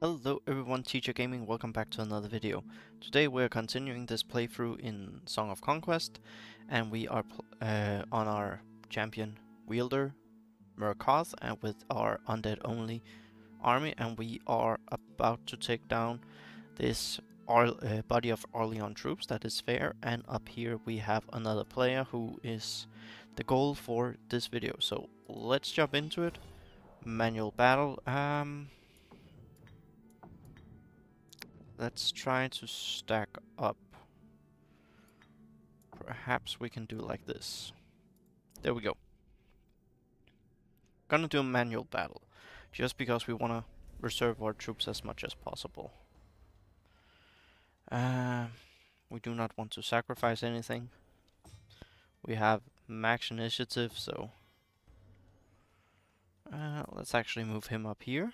Hello everyone, Teacher Gaming, welcome back to another video. Today we're continuing this playthrough in Song of Conquest and we are uh, on our champion wielder Murkoth and with our undead only army and we are about to take down this Ar uh, body of Arleon troops that is fair and up here we have another player who is the goal for this video. So let's jump into it. Manual battle. Um, Let's try to stack up. Perhaps we can do like this. There we go. Gonna do a manual battle. Just because we wanna reserve our troops as much as possible. Uh, we do not want to sacrifice anything. We have max initiative, so... Uh, let's actually move him up here.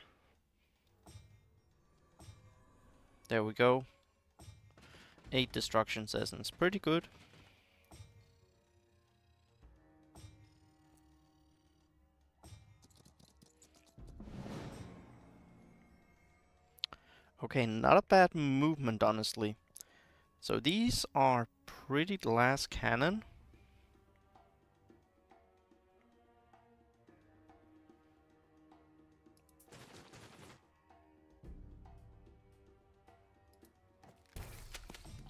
There we go. 8 destruction essence. Pretty good. Okay, not a bad movement, honestly. So these are pretty glass cannon.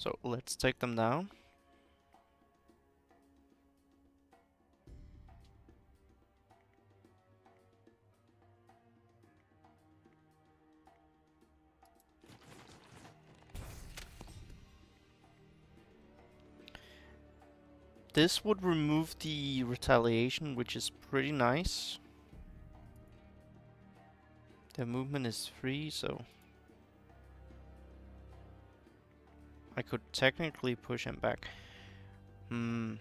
So let's take them down. This would remove the retaliation, which is pretty nice. The movement is free, so I could technically push him back. Hmm.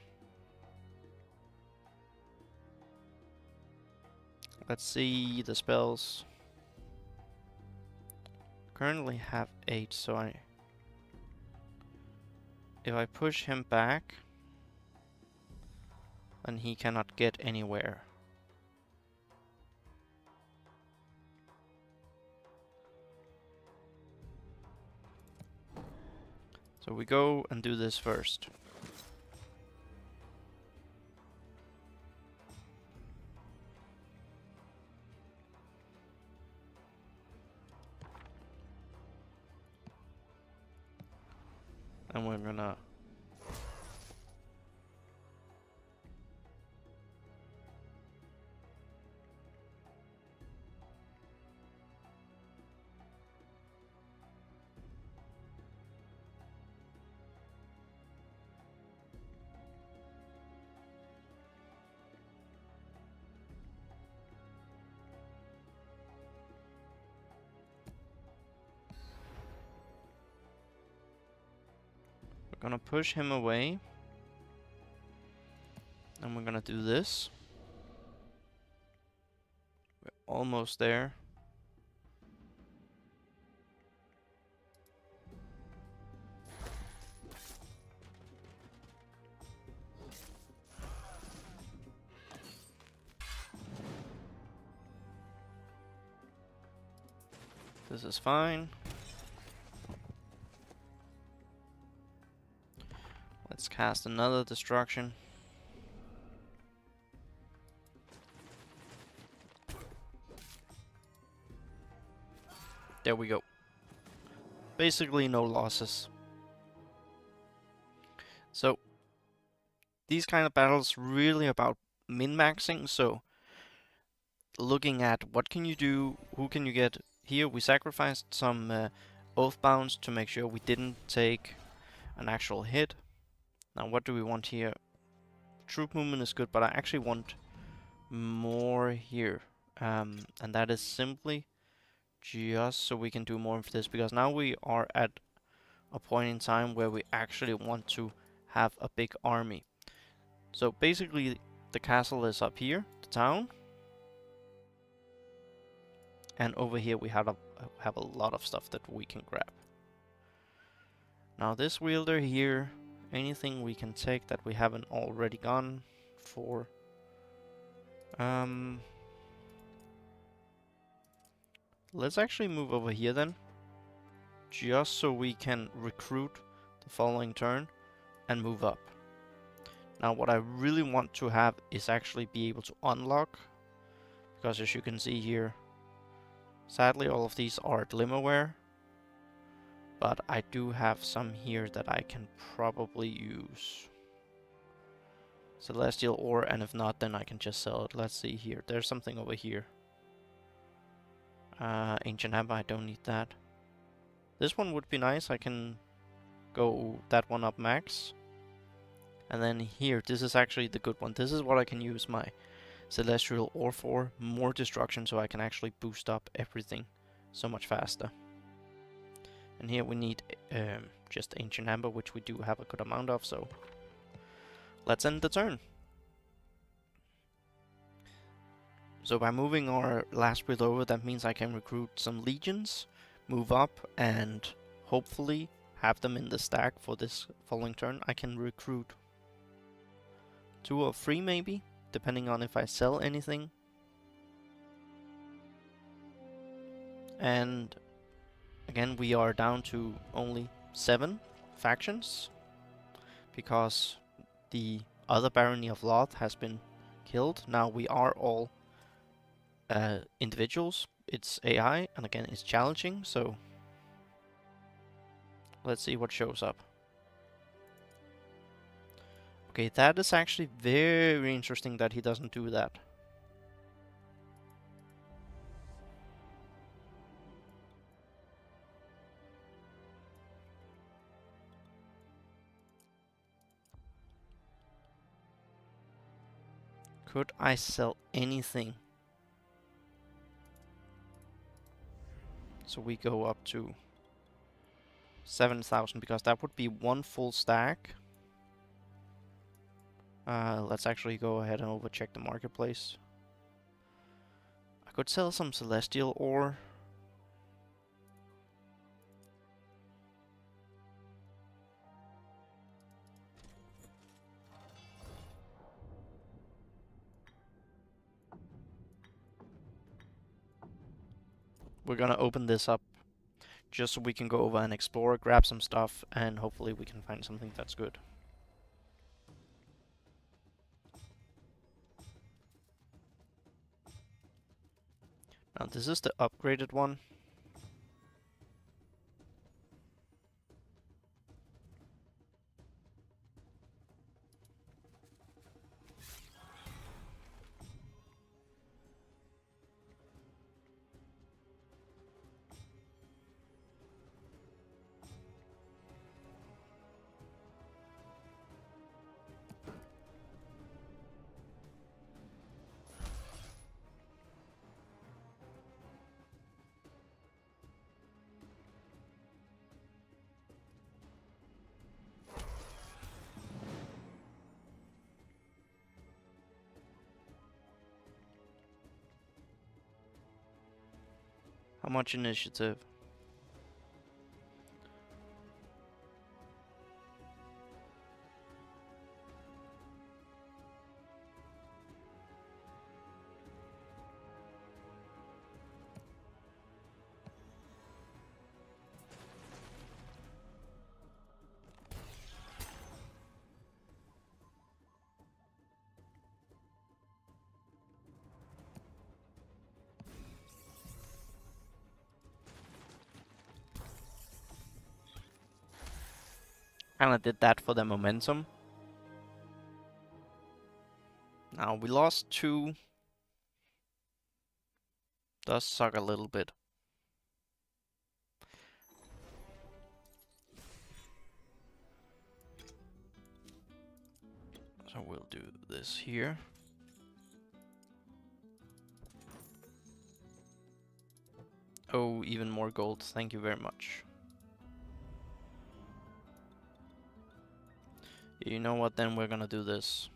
Let's see the spells. Currently have 8, so I... If I push him back, then he cannot get anywhere. So we go and do this first. Gonna push him away. And we're gonna do this. We're almost there. This is fine. Let's cast another destruction. There we go. Basically no losses. So, these kind of battles really about min-maxing, so looking at what can you do, who can you get. Here we sacrificed some uh, Oathbounds to make sure we didn't take an actual hit. Now what do we want here? Troop movement is good, but I actually want more here. Um, and that is simply just so we can do more of this, because now we are at a point in time where we actually want to have a big army. So basically the castle is up here, the town. And over here we have a, have a lot of stuff that we can grab. Now this wielder here anything we can take that we haven't already gone for. Um, Let's actually move over here then. Just so we can recruit the following turn and move up. Now what I really want to have is actually be able to unlock. Because as you can see here, sadly all of these are Glimmerweave. But I do have some here that I can probably use. Celestial ore, and if not, then I can just sell it. Let's see here. There's something over here. Uh, Ancient Hammer, I don't need that. This one would be nice. I can go that one up max. And then here, this is actually the good one. This is what I can use my Celestial Ore for. More destruction, so I can actually boost up everything so much faster. And here we need um, just Ancient Amber, which we do have a good amount of, so let's end the turn. So by moving our last build over, that means I can recruit some legions, move up, and hopefully have them in the stack for this following turn. I can recruit two or three maybe, depending on if I sell anything. And again, we are down to only seven factions because the other barony of Loth has been killed. Now we are all uh, individuals. It's AI, and again, it's challenging, so let's see what shows up. Okay, that is actually very interesting that he doesn't do that. Could I sell anything? So we go up to 7,000 because that would be one full stack. Uh, let's actually go ahead and overcheck the marketplace. I could sell some celestial ore. We're gonna open this up just so we can go over and explore, grab some stuff, and hopefully we can find something that's good. Now this is the upgraded one. Much initiative? Kinda did that for the momentum. Now we lost two. Does suck a little bit. So we'll do this here. Oh, even more gold. Thank you very much. You know what, then we're gonna do this.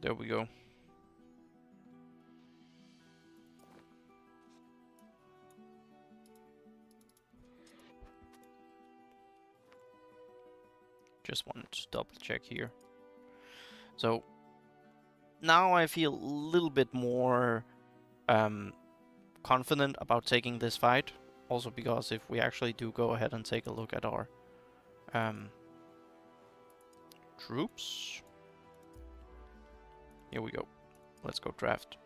There we go. Just wanted to double check here. So now I feel a little bit more um, confident about taking this fight. Also because if we actually do go ahead and take a look at our um, troops. Here we go. Let's go draft.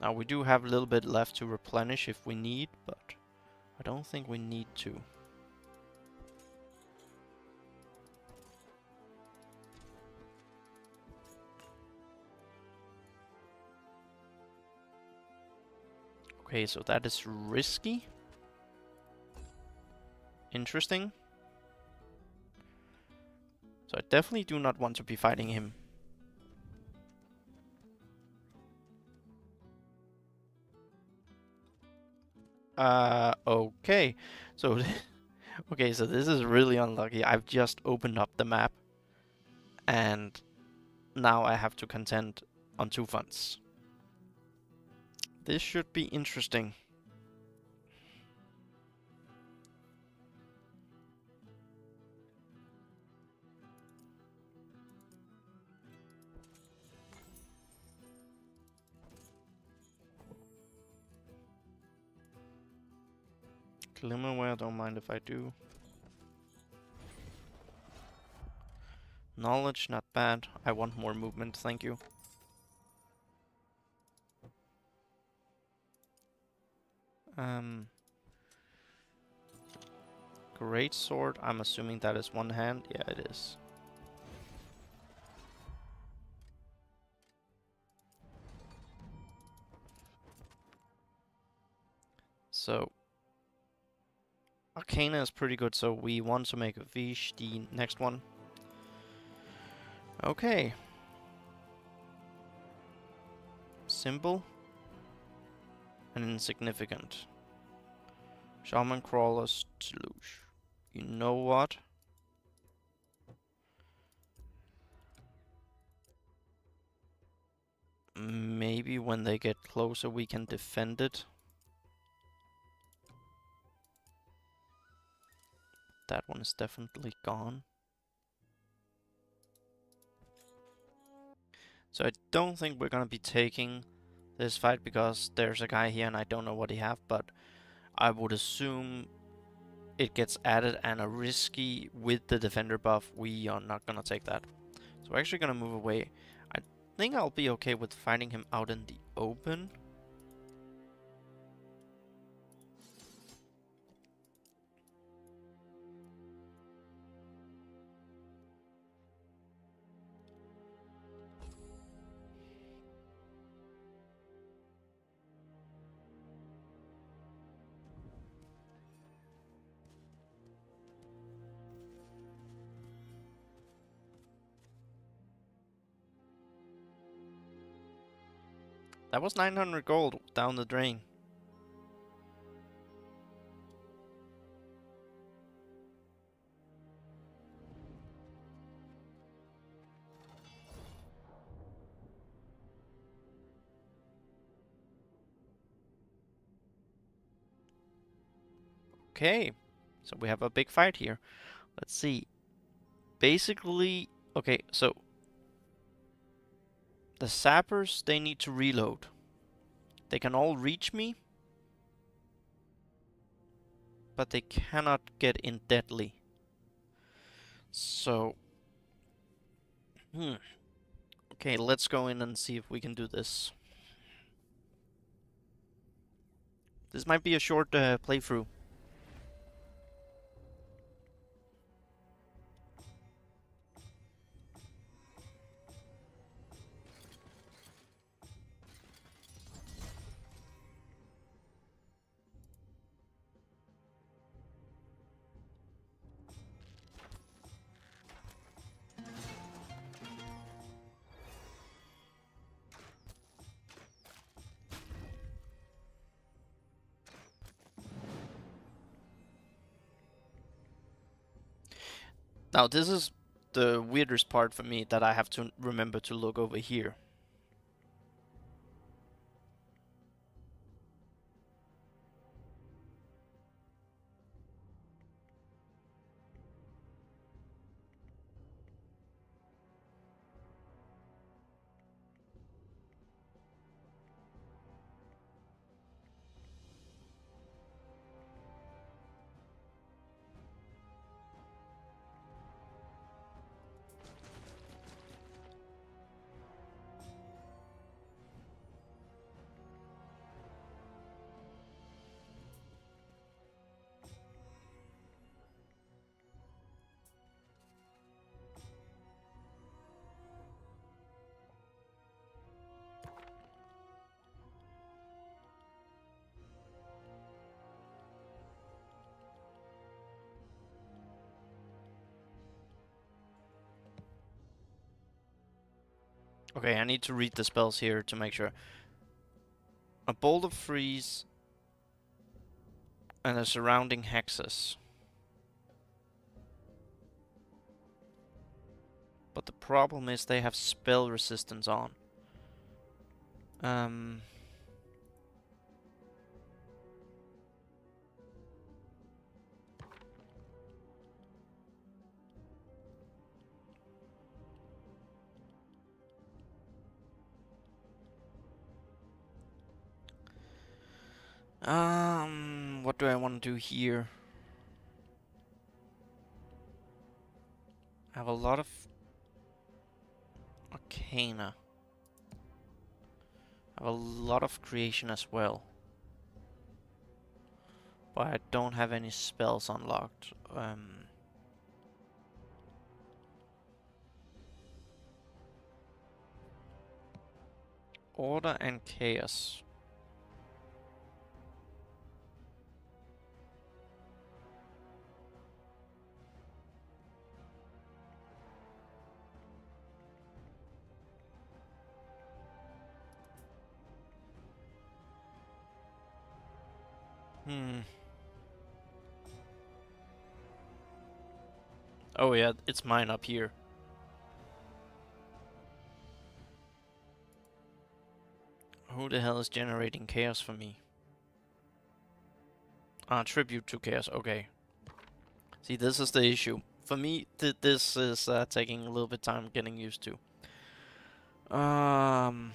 Now we do have a little bit left to replenish if we need, but I don't think we need to. Okay, so that is risky. Interesting. So I definitely do not want to be fighting him. Uh, okay. So, okay, so this is really unlucky. I've just opened up the map. And now I have to contend on two fronts. This should be interesting. Glimmerweave, don't mind if I do. Knowledge, not bad. I want more movement, thank you. Um, great sword. I'm assuming that is one hand. Yeah, it is. So, Arcana is pretty good, so we want to make Vish the next one. Okay. Simple and insignificant. Shaman Crawlers Deluge. You know what? Maybe when they get closer we can defend it. That one is definitely gone. So I don't think we're gonna be taking this fight because there's a guy here and I don't know what he have, but I would assume it gets added and a risky with the defender buff, we are not gonna take that. So we're actually gonna move away. I think I'll be okay with finding him out in the open. That was 900 gold down the drain. Okay, so we have a big fight here. Let's see. Basically, okay, so the sappers, they need to reload. They can all reach me. But they cannot get in deadly. So... Hmm. Okay, let's go in and see if we can do this. This might be a short uh, playthrough. Now this is the weirdest part for me that I have to remember to look over here. Okay, I need to read the spells here to make sure. A bolt of freeze and the surrounding hexes. But the problem is they have spell resistance on. Um... Um, what do I want to do here? I have a lot of Arcana. I have a lot of creation as well. But I don't have any spells unlocked. Um, Order and Chaos. Hmm. Oh yeah, it's mine up here. Who the hell is generating chaos for me? Ah, tribute to chaos, okay. See, this is the issue. For me, th this is uh, taking a little bit of time getting used to. Um...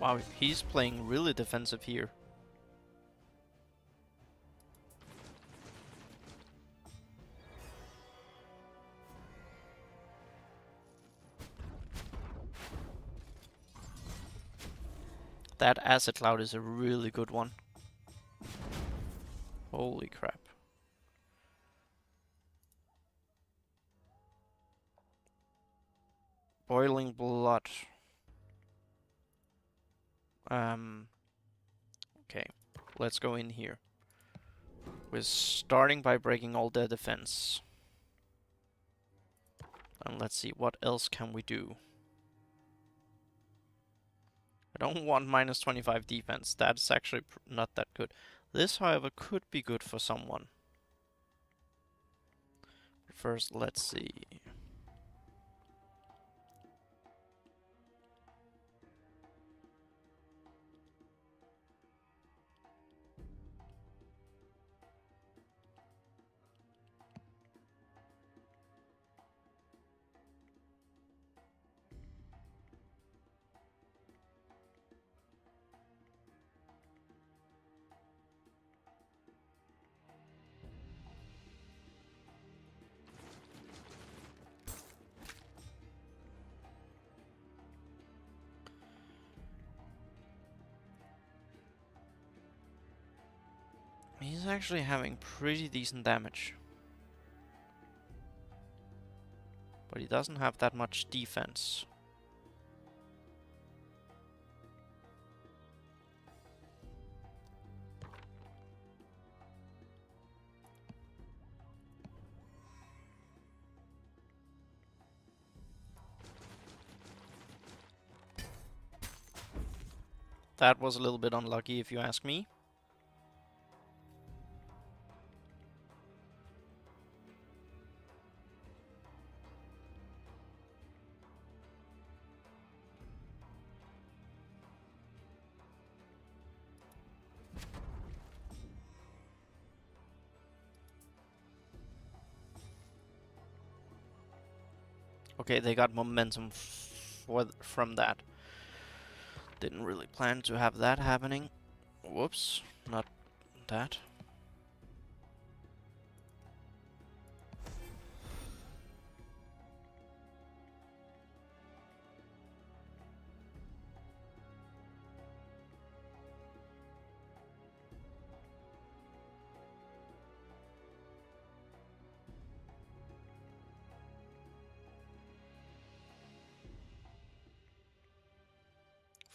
Wow, he's playing really defensive here. That acid cloud is a really good one. Holy crap. Boiling blood. Um, okay, let's go in here. We're starting by breaking all their defense. And let's see, what else can we do? I don't want minus 25 defense. That's actually not that good. This, however, could be good for someone. First, let's see. He's actually having pretty decent damage. But he doesn't have that much defense. That was a little bit unlucky if you ask me. Okay, they got momentum for from that. Didn't really plan to have that happening. Whoops, not that.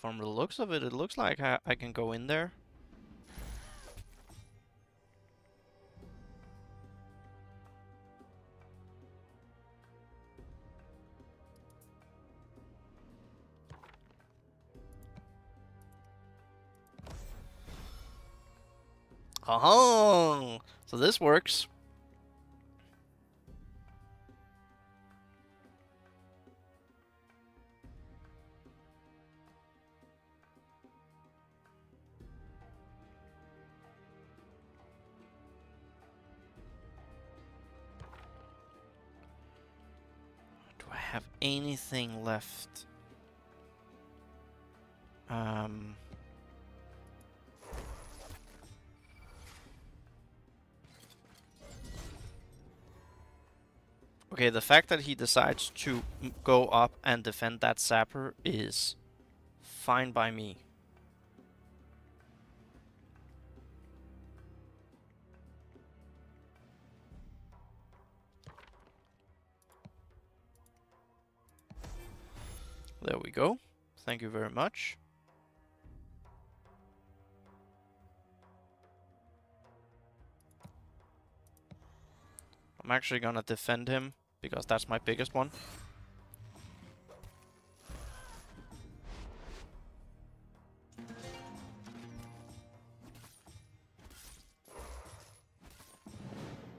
From the looks of it, it looks like I, I can go in there. Oh, so this works. Have anything left? Um... Okay, the fact that he decides to go up and defend that sapper is fine by me. There we go. Thank you very much. I'm actually gonna defend him because that's my biggest one.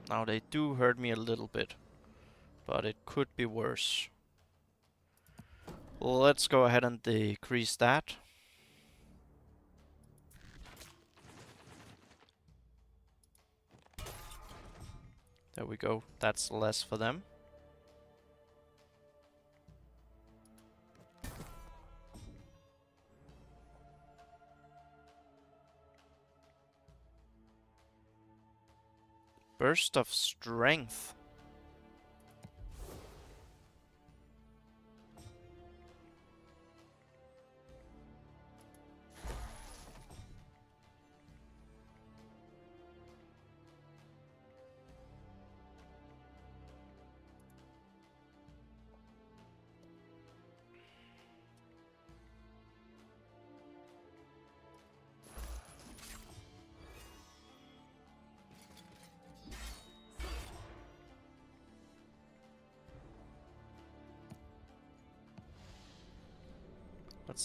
Now they do hurt me a little bit, but it could be worse. Let's go ahead and decrease that. There we go, that's less for them. Burst of Strength.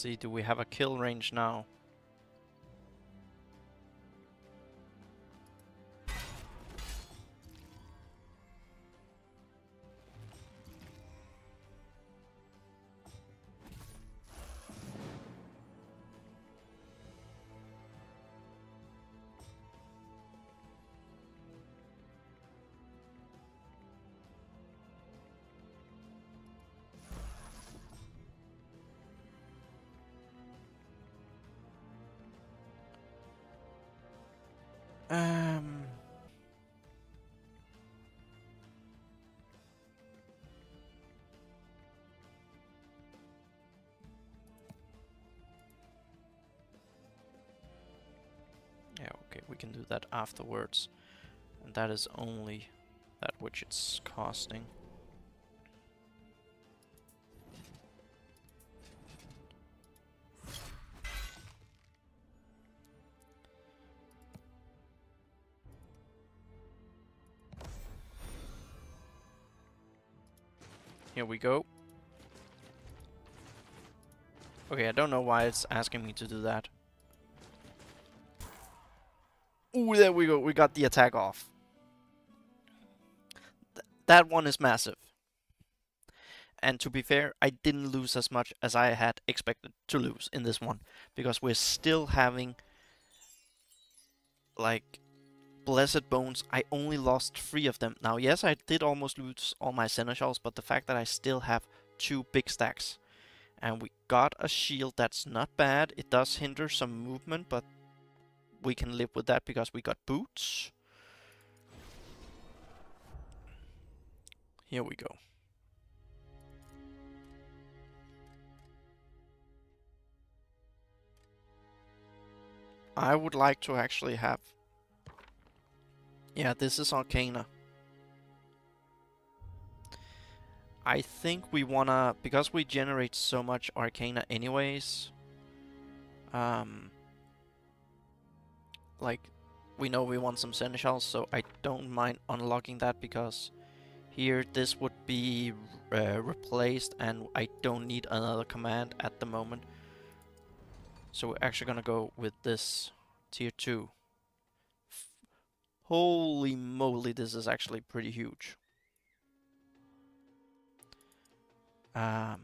See, do we have a kill range now? Yeah, okay, we can do that afterwards. And that is only that which it's costing. Here we go. Okay, I don't know why it's asking me to do that. There we go. We got the attack off. Th that one is massive. And to be fair, I didn't lose as much as I had expected to lose in this one. Because we're still having... Like... Blessed Bones, I only lost three of them. Now, yes, I did almost lose all my Seneschals, but the fact that I still have two big stacks. And we got a shield that's not bad. It does hinder some movement, but we can live with that because we got boots. Here we go. I would like to actually have yeah, this is Arcana. I think we wanna, because we generate so much Arcana anyways, Um, like, we know we want some seneschals, so I don't mind unlocking that because here this would be uh, replaced and I don't need another command at the moment. So we're actually gonna go with this tier 2. F Holy moly, this is actually pretty huge. Um,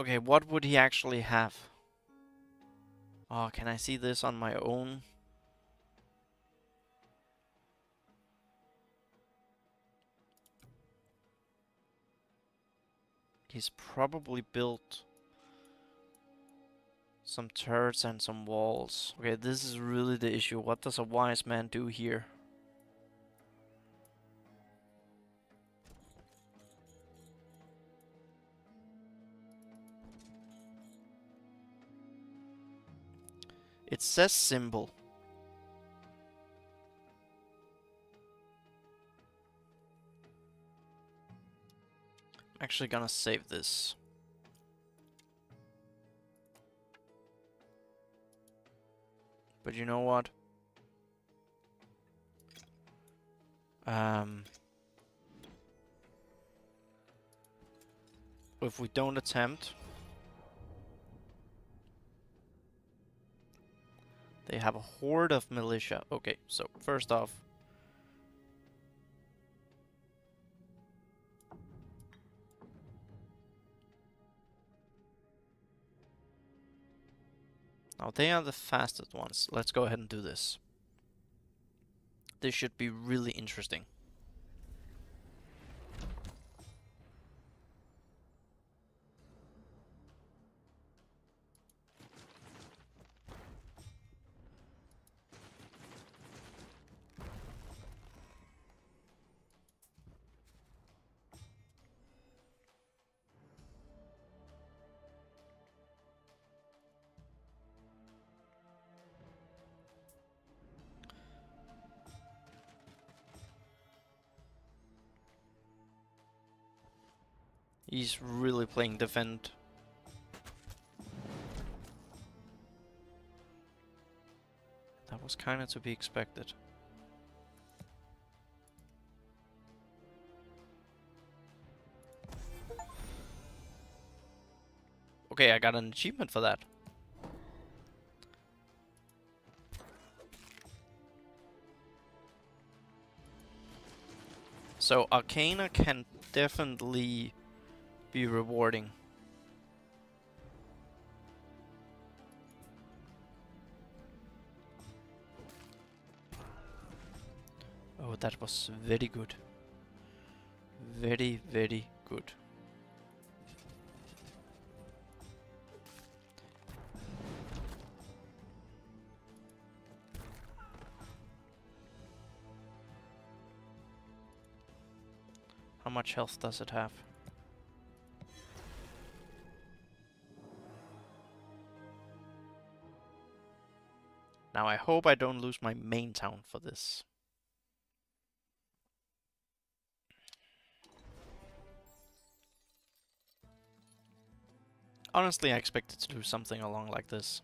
Okay, what would he actually have? Oh, can I see this on my own? He's probably built some turrets and some walls. Okay, this is really the issue. What does a wise man do here? It says symbol. I'm actually gonna save this. But you know what? Um, if we don't attempt, They have a horde of militia. Okay, so first off... Now they are the fastest ones. Let's go ahead and do this. This should be really interesting. He's really playing defend. That was kinda to be expected. Okay, I got an achievement for that. So Arcana can definitely be rewarding. Oh, that was very good. Very, very good. How much health does it have? Now I hope I don't lose my main town for this. Honestly, I expected to do something along like this.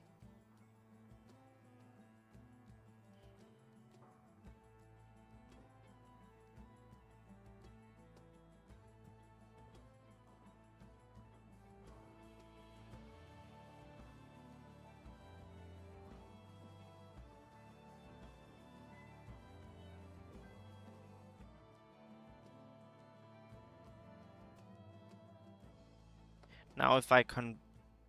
Now if I can,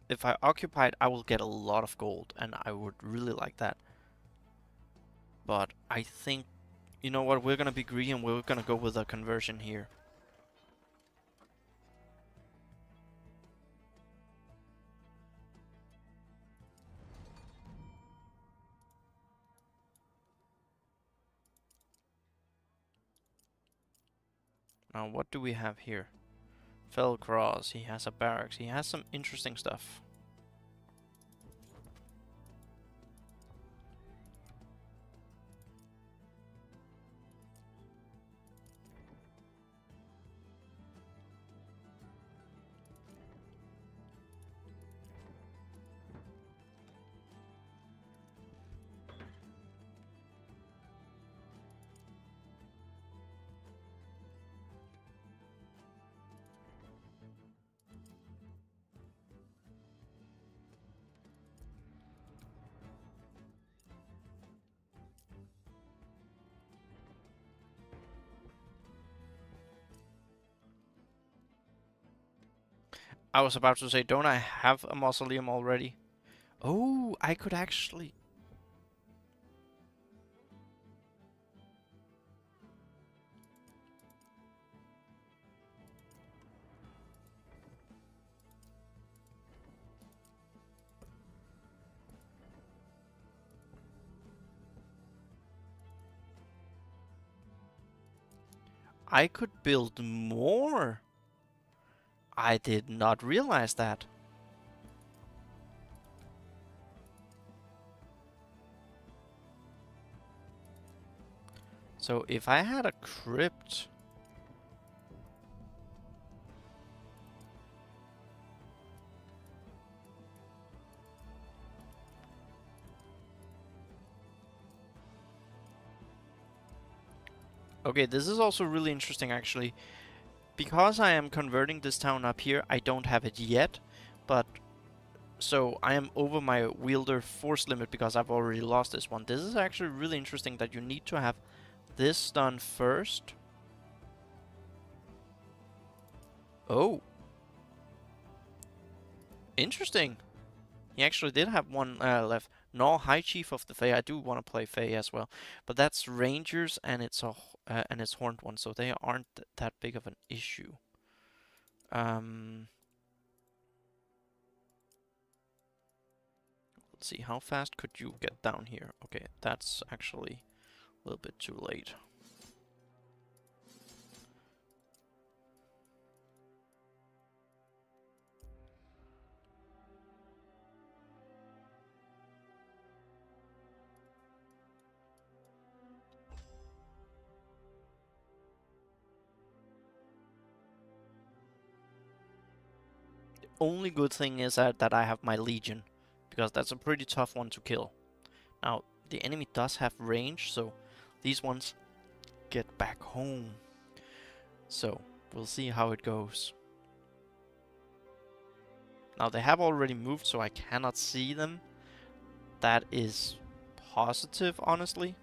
if I occupy it, I will get a lot of gold and I would really like that. But I think, you know what, we're gonna be greedy and we're gonna go with a conversion here. Now what do we have here? Fell Cross, he has a barracks, he has some interesting stuff. I was about to say, don't I have a mausoleum already? Oh, I could actually... I could build more. I did not realize that. So if I had a crypt... Okay, this is also really interesting actually because I am converting this town up here, I don't have it yet, but so I am over my wielder force limit because I've already lost this one. This is actually really interesting that you need to have this done first. Oh. Interesting. He actually did have one uh, left. No, High Chief of the Fae. I do want to play Fae as well, but that's Rangers and it's a uh, and it's horned one, so they aren't th that big of an issue. Um, let's see, how fast could you get down here? Okay, that's actually a little bit too late. Only good thing is that, that I have my Legion, because that's a pretty tough one to kill. Now, the enemy does have range, so these ones get back home. So, we'll see how it goes. Now, they have already moved, so I cannot see them. That is positive, honestly.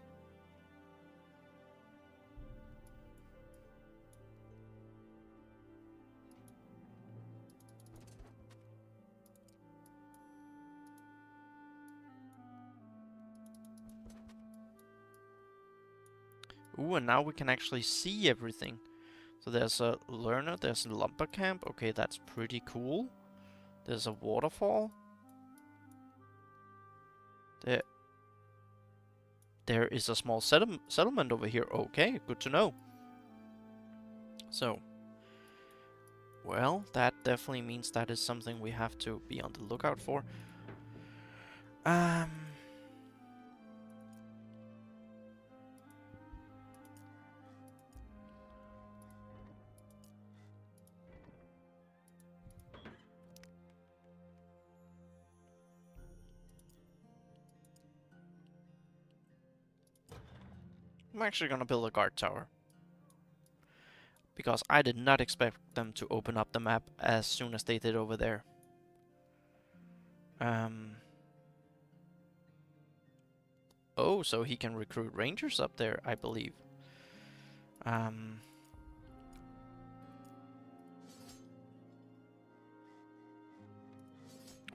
Ooh, and now we can actually see everything. So there's a learner, there's a lumber camp. Okay, that's pretty cool. There's a waterfall. There, there is a small settle settlement over here. Okay, good to know. So, well, that definitely means that is something we have to be on the lookout for. Um, I'm actually gonna build a guard tower. Because I did not expect them to open up the map as soon as they did over there. Um. Oh, so he can recruit rangers up there, I believe. Um.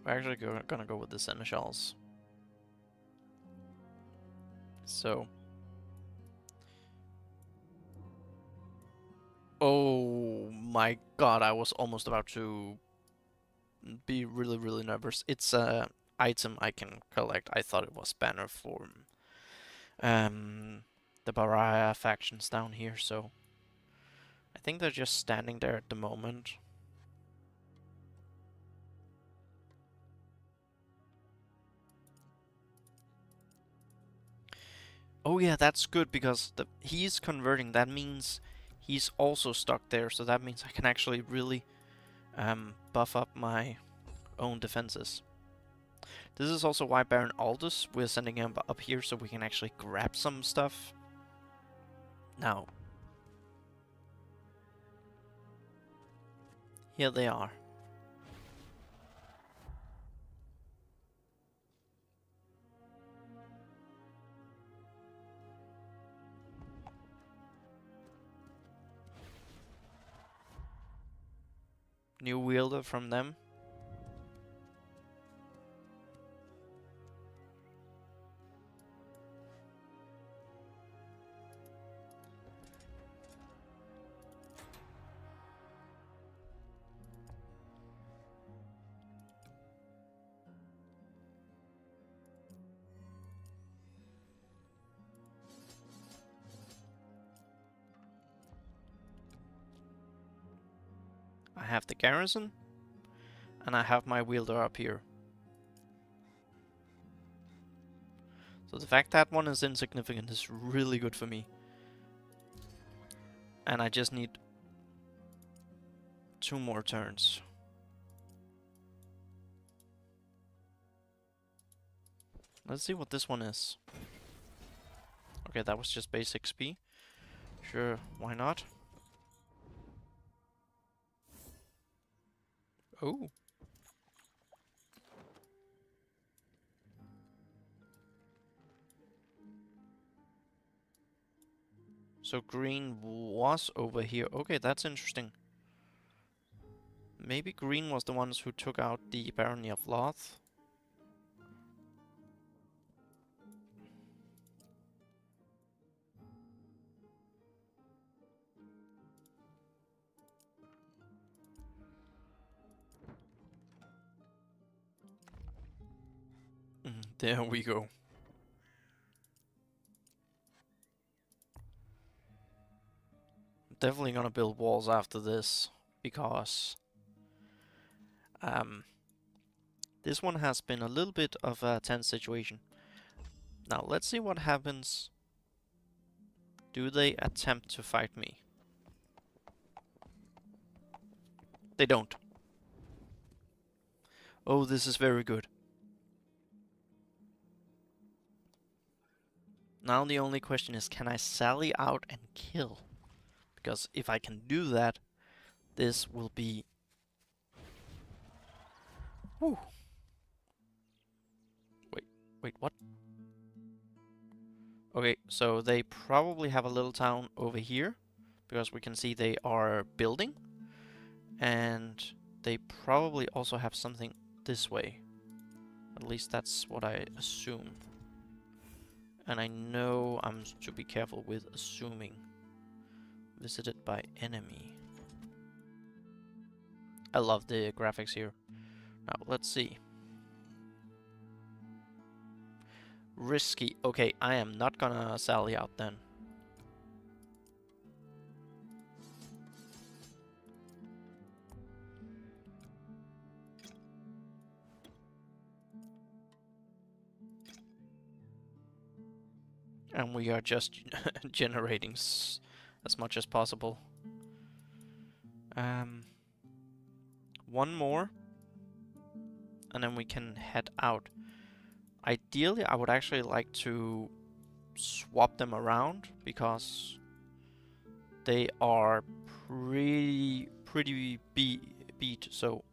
We're actually go gonna go with the seneschals. So. My god, I was almost about to be really, really nervous. It's a item I can collect. I thought it was banner for um, the Baraya factions down here, so I think they're just standing there at the moment. Oh yeah, that's good because the he's converting. That means he's also stuck there. So that means I can actually really um, buff up my own defenses. This is also why Baron Aldous, we're sending him up here so we can actually grab some stuff. Now. Here they are. New wielder from them. Garrison, and I have my wielder up here. So the fact that one is insignificant is really good for me. And I just need two more turns. Let's see what this one is. Okay, that was just base XP. Sure, why not? Oh. So green was over here. Okay, that's interesting. Maybe green was the ones who took out the Barony of Loth. There we go. Definitely gonna build walls after this because um, this one has been a little bit of a tense situation. Now let's see what happens. Do they attempt to fight me? They don't. Oh, this is very good. Now the only question is, can I sally out and kill? Because if I can do that, this will be... Whew. Wait, wait, what? Okay, so they probably have a little town over here, because we can see they are building. And they probably also have something this way. At least that's what I assume. And I know I'm to be careful with assuming. Visited by enemy. I love the graphics here. Now, let's see. Risky. Okay, I am not gonna sally out then. And we are just generating as much as possible. Um, one more, and then we can head out. Ideally, I would actually like to swap them around because they are pretty pretty be beat. So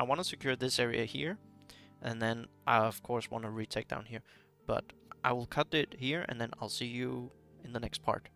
I want to secure this area here, and then I of course want to retake down here. But I will cut it here and then I'll see you in the next part.